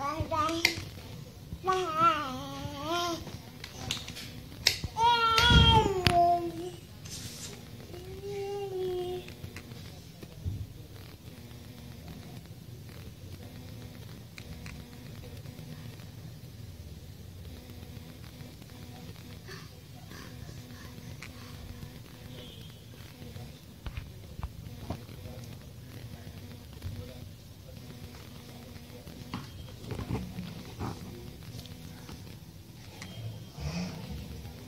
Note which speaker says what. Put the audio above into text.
Speaker 1: 拜拜